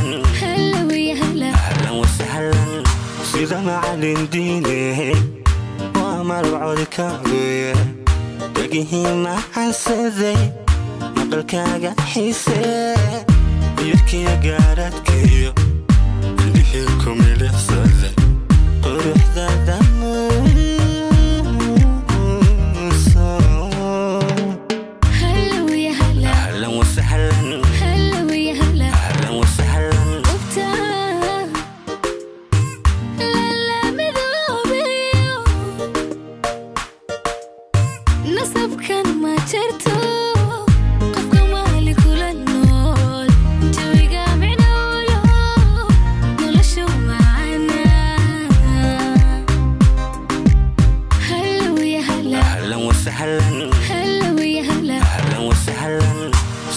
وسهلا هلا ويا هلا اهلا وسهلا سيدا معلم ديني وما الوعد كاغوية تجيه ما حسدي مقلكاغا حيسي يركي قارتكيو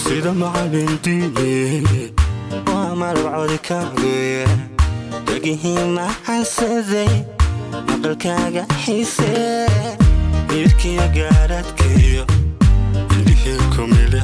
sida macallintiini waa malcodikaagooya dhegihii maxansaday maqalkaaga xiisee mirki ya garadkeyo indhehel komile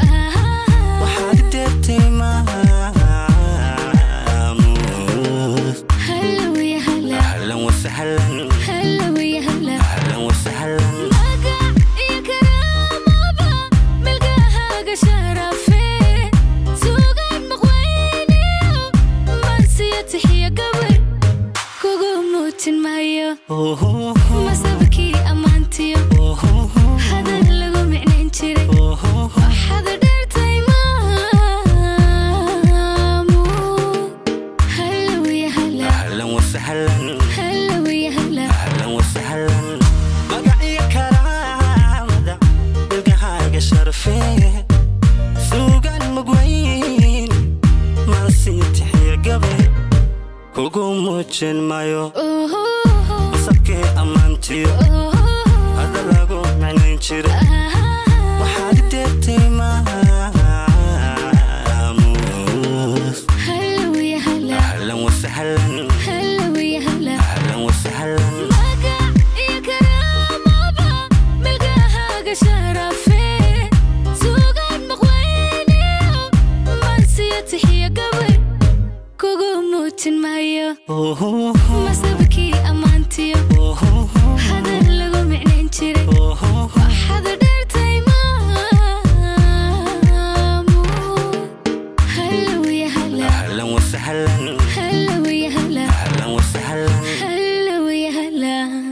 وقت معايا ما سبكي اما انتيا هذا اللغو معنى انتيري هذا دارتي مامو هلا ويا هلا اهلا وسهلا هلا ويا هلا اهلا وسهلا مقعي كرامة القهاقة شرفيه ugu muujin mayo masabkee ammaantiyo hadda lagu micnayn jira waxaad ideebtay maaha أهلا وسهلا هلا ويا هلا أهلا وسهلا مقع يا كرام أبا ملقاها قشرة فيه سوق المقويني ما نسيت joojin maayo masdabakii ammaantiyo hadar lagu micnayn jiray waxaad dheertay maamu halow ya halan wasahlan